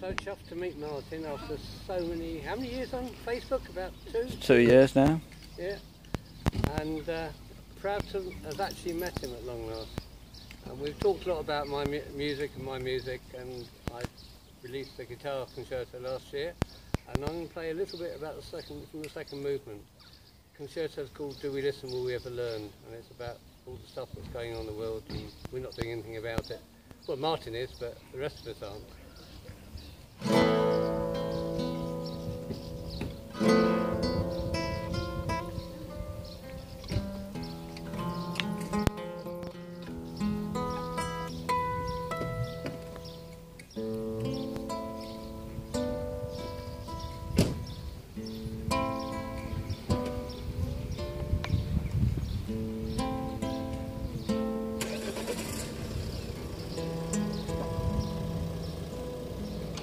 so chuffed to meet Martin after so many, how many years on Facebook? About two? Two years now. Yeah. And uh, proud to have actually met him at long last. And we've talked a lot about my mu music and my music, and I released the guitar concerto last year. And I'm going to play a little bit about the second, from the second movement. Concerto is called Do We Listen, Will We Ever Learn? And it's about all the stuff that's going on in the world, and we're not doing anything about it. Well, Martin is, but the rest of us aren't.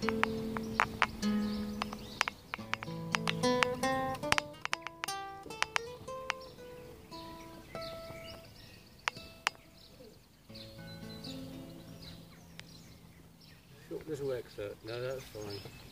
Short little excerpt. No, that's fine.